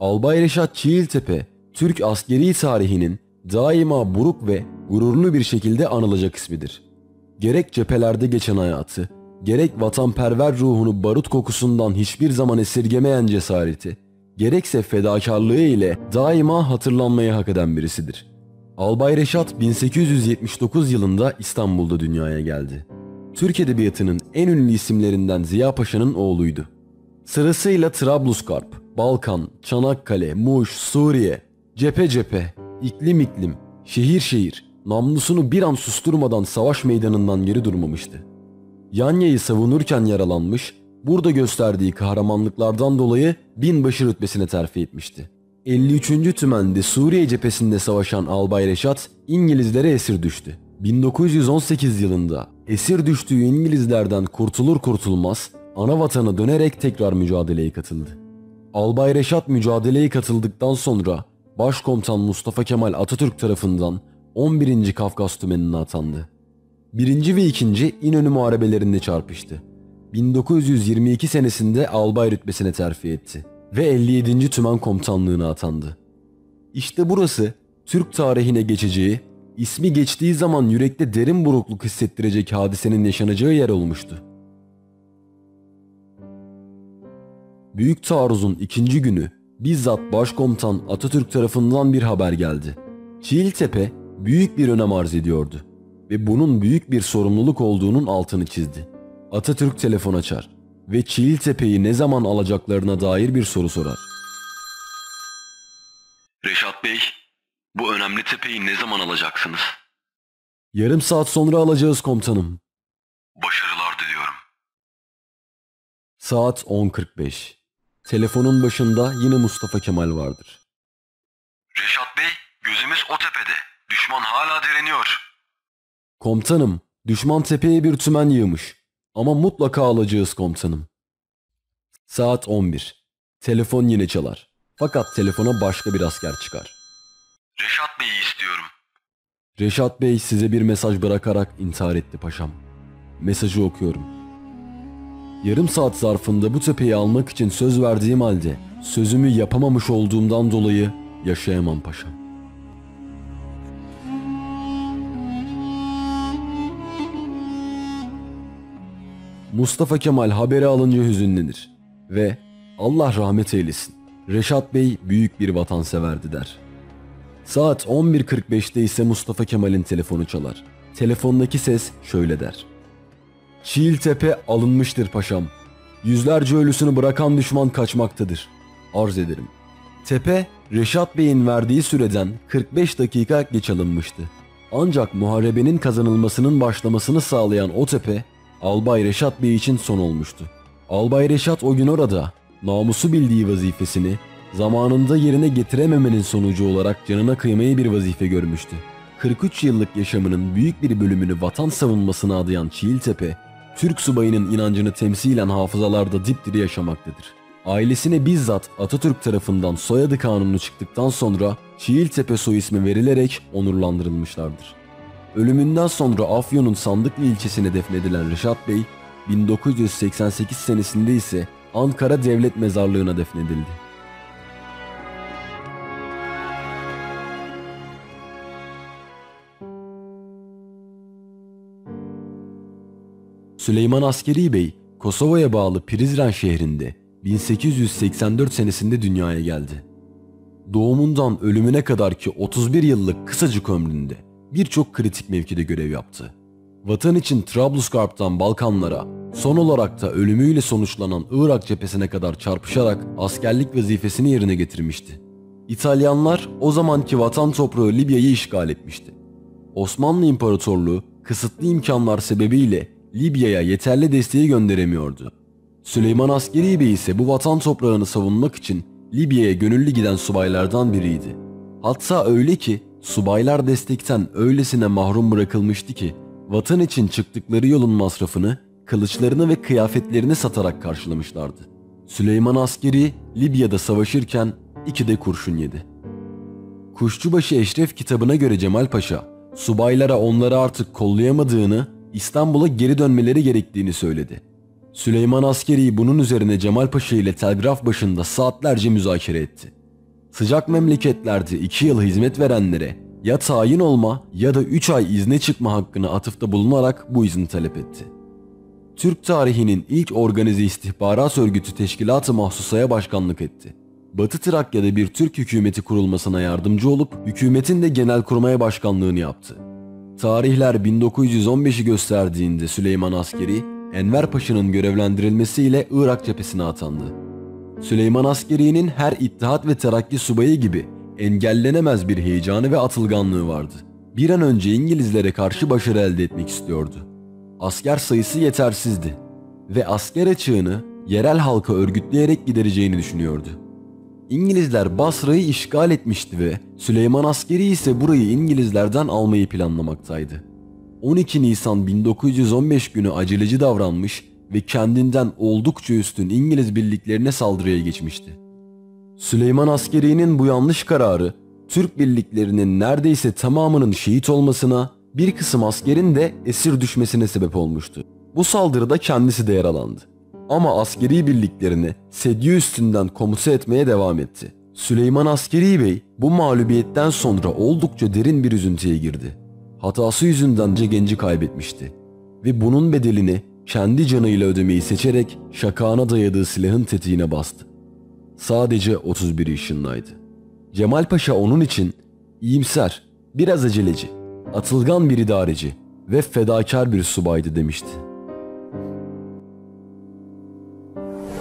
Albay Reşat Çiğiltepe, Türk askeri tarihinin daima buruk ve gururlu bir şekilde anılacak ismidir. Gerek cephelerde geçen hayatı, gerek vatanperver ruhunu barut kokusundan hiçbir zaman esirgemeyen cesareti, gerekse fedakarlığı ile daima hatırlanmaya hak eden birisidir. Albay Reşat 1879 yılında İstanbul'da dünyaya geldi. Türk Edebiyatı'nın en ünlü isimlerinden Ziya Paşa'nın oğluydu. Sırasıyla Trablusgarp, Balkan, Çanakkale, Muş, Suriye, cephe cephe, iklim iklim, şehir şehir, namlusunu bir an susturmadan savaş meydanından geri durmamıştı. Yanya'yı savunurken yaralanmış, burada gösterdiği kahramanlıklardan dolayı binbaşı rütbesine terfi etmişti. 53. Tümen'de Suriye cephesinde savaşan Albay Reşat İngilizlere esir düştü. 1918 yılında esir düştüğü İngilizlerden kurtulur kurtulmaz ana vatana dönerek tekrar mücadeleye katıldı. Albay Reşat mücadeleye katıldıktan sonra Başkomutan Mustafa Kemal Atatürk tarafından 11. Kafkas Tümeni'ne atandı. 1. ve 2. İnönü Muharebelerinde çarpıştı. 1922 senesinde albay rütbesine terfi etti ve 57. Tümen Komutanlığı'na atandı. İşte burası Türk tarihine geçeceği, ismi geçtiği zaman yürekte derin burukluk hissettirecek hadisenin yaşanacağı yer olmuştu. Büyük taarruzun ikinci günü bizzat Başkomutan Atatürk tarafından bir haber geldi. Çiğiltepe büyük bir önem arz ediyordu ve bunun büyük bir sorumluluk olduğunun altını çizdi. Atatürk telefon açar ve Çiğiltepe'yi ne zaman alacaklarına dair bir soru sorar. Reşat Bey, bu önemli tepeyi ne zaman alacaksınız? Yarım saat sonra alacağız komutanım. Başarılar diliyorum. Saat 10.45. Telefonun başında yine Mustafa Kemal vardır. Reşat Bey, gözümüz o tepede. Düşman hala direniyor. Komutanım, düşman tepeye bir tümen yığmış. Ama mutlaka alacağız komutanım. Saat 11. Telefon yine çalar. Fakat telefona başka bir asker çıkar. Reşat Bey'i istiyorum. Reşat Bey size bir mesaj bırakarak intihar etti paşam. Mesajı okuyorum. Yarım saat zarfında bu tepeyi almak için söz verdiğim halde sözümü yapamamış olduğumdan dolayı yaşayamam paşam. Mustafa Kemal haberi alınca hüzünlenir ve Allah rahmet eylesin. Reşat Bey büyük bir vatanseverdi der. Saat 11.45'te ise Mustafa Kemal'in telefonu çalar. Telefondaki ses şöyle der. Çiğiltepe alınmıştır paşam. Yüzlerce ölüsünü bırakan düşman kaçmaktadır. Arz ederim. Tepe, Reşat Bey'in verdiği süreden 45 dakika geç alınmıştı. Ancak muharebenin kazanılmasının başlamasını sağlayan o tepe, Albay Reşat Bey için son olmuştu. Albay Reşat o gün orada, namusu bildiği vazifesini, zamanında yerine getirememenin sonucu olarak canına kıymayı bir vazife görmüştü. 43 yıllık yaşamının büyük bir bölümünü vatan savunmasına adayan Çiğiltepe, Türk subayının inancını temsilen hafızalarda dipdiri yaşamaktadır. Ailesine bizzat Atatürk tarafından soyadı kanunu çıktıktan sonra Çiğiltepe soy ismi verilerek onurlandırılmışlardır. Ölümünden sonra Afyon'un Sandıklı ilçesine defnedilen Reşat Bey, 1988 senesinde ise Ankara Devlet Mezarlığı'na defnedildi. Süleyman Askeri Bey, Kosova'ya bağlı Prizren şehrinde 1884 senesinde dünyaya geldi. Doğumundan ölümüne kadar ki 31 yıllık kısacık ömründe birçok kritik mevkide görev yaptı. Vatan için Trablusgarp'tan Balkanlara, son olarak da ölümüyle sonuçlanan Irak cephesine kadar çarpışarak askerlik vazifesini yerine getirmişti. İtalyanlar o zamanki vatan toprağı Libya'yı işgal etmişti. Osmanlı İmparatorluğu kısıtlı imkanlar sebebiyle Libya'ya yeterli desteği gönderemiyordu. Süleyman Askeri Bey ise bu vatan toprağını savunmak için Libya'ya gönüllü giden subaylardan biriydi. Hatta öyle ki subaylar destekten öylesine mahrum bırakılmıştı ki vatan için çıktıkları yolun masrafını kılıçlarını ve kıyafetlerini satarak karşılamışlardı. Süleyman Askeri Libya'da savaşırken iki de kurşun yedi. Kuşçubaşı Eşref kitabına göre Cemal Paşa, subaylara onları artık kollayamadığını, İstanbul'a geri dönmeleri gerektiğini söyledi. Süleyman Askeri bunun üzerine Cemal Paşa ile telgraf başında saatlerce müzakere etti. Sıcak memleketlerde 2 yıl hizmet verenlere ya tayin olma ya da 3 ay izne çıkma hakkını atıfta bulunarak bu izni talep etti. Türk tarihinin ilk organize istihbarat örgütü Teşkilat-ı Mahsusa'ya başkanlık etti. Batı Trakya'da bir Türk hükümeti kurulmasına yardımcı olup hükümetin de genelkurmaya başkanlığını yaptı. Tarihler 1915'i gösterdiğinde Süleyman Askeri, Enver Paşa'nın görevlendirilmesiyle Irak cephesine atandı. Süleyman Askeri'nin her İttihat ve Terakki subayı gibi engellenemez bir heyecanı ve atılganlığı vardı. Bir an önce İngilizlere karşı başarı elde etmek istiyordu. Asker sayısı yetersizdi ve asker açığını yerel halka örgütleyerek gidereceğini düşünüyordu. İngilizler Basra'yı işgal etmişti ve Süleyman askeri ise burayı İngilizlerden almayı planlamaktaydı. 12 Nisan 1915 günü aceleci davranmış ve kendinden oldukça üstün İngiliz birliklerine saldırıya geçmişti. Süleyman Askeri'nin bu yanlış kararı Türk birliklerinin neredeyse tamamının şehit olmasına, bir kısım askerin de esir düşmesine sebep olmuştu. Bu saldırıda kendisi de yaralandı. Ama askeri birliklerini sedye üstünden komuta etmeye devam etti. Süleyman Askeri Bey bu mağlubiyetten sonra oldukça derin bir üzüntüye girdi. Hatası yüzünden genci kaybetmişti. Ve bunun bedelini kendi canıyla ödemeyi seçerek şakağına dayadığı silahın tetiğine bastı. Sadece 31 yaşındaydı. Cemal Paşa onun için iyimser, biraz aceleci, atılgan bir idareci ve fedakar bir subaydı demişti. you